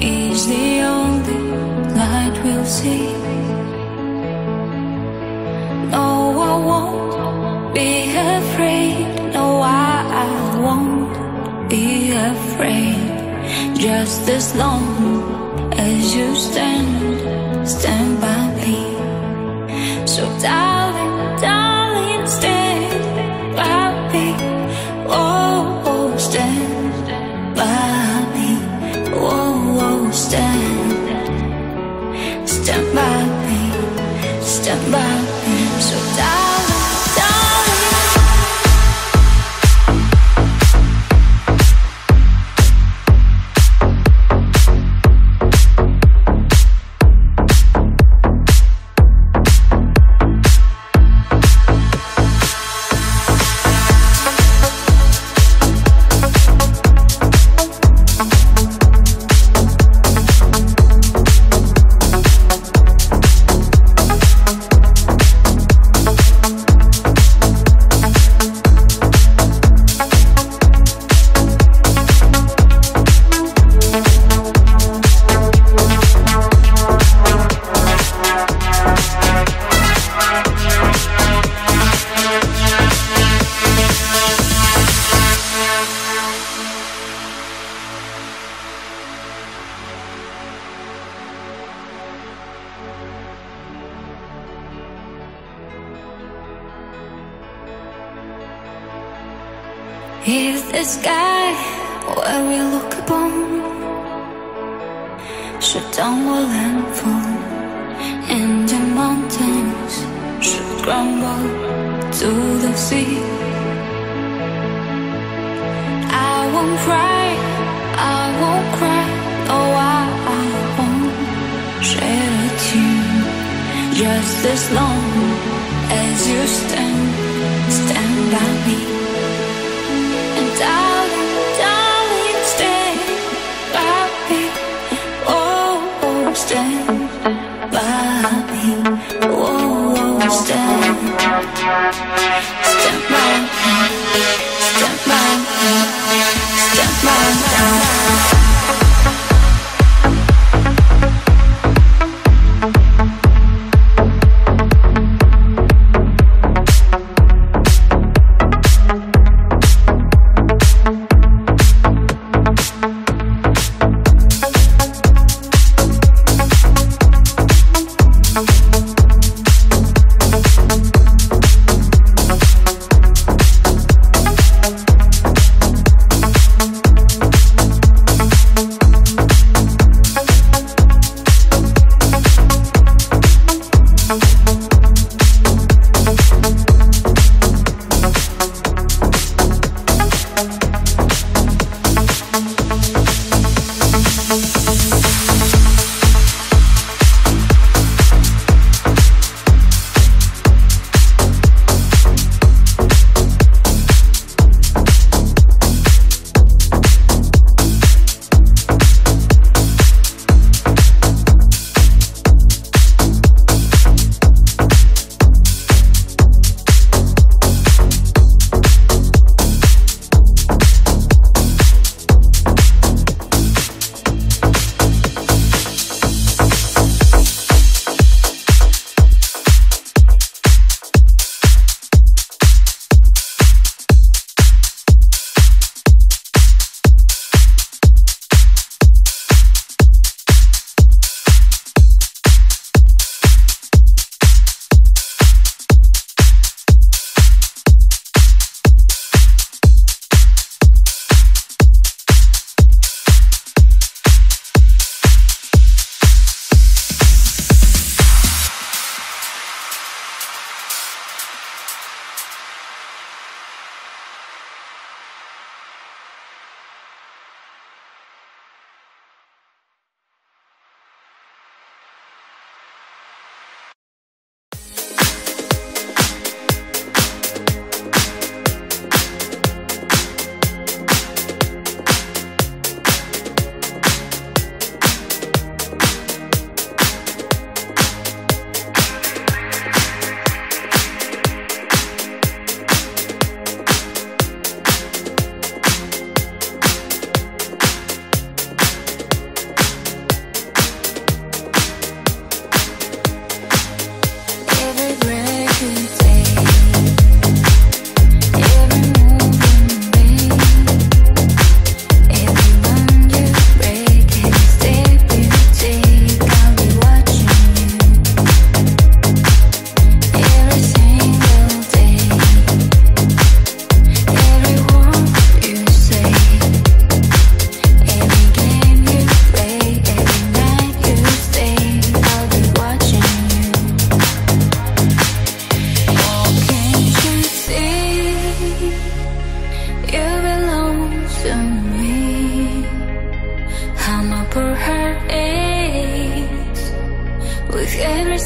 is the only light we'll see. No, I won't be afraid. No, I, I won't be afraid. Just as long as you stand, stand by me. So die. the sky where we look upon. Should tumble and fall And the mountains should crumble to the sea. I won't cry, I won't cry No, I, I won't shed a tear. Just as long as you stand, stand by me.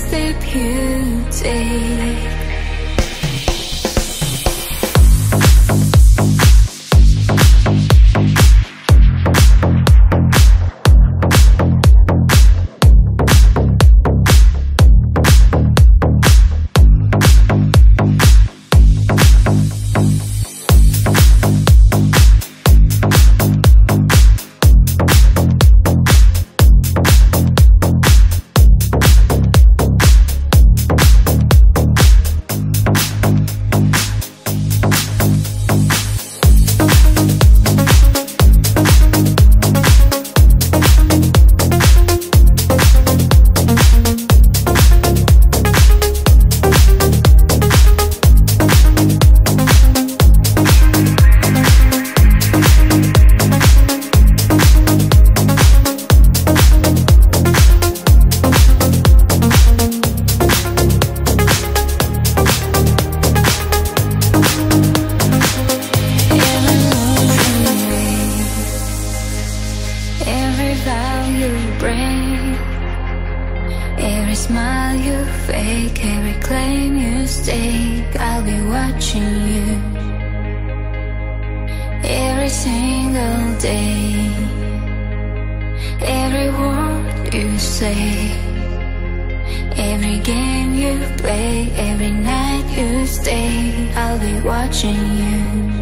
the beauty. You stake, I'll be watching you every single day, every word you say. Every game you play, every night you stay, I'll be watching you.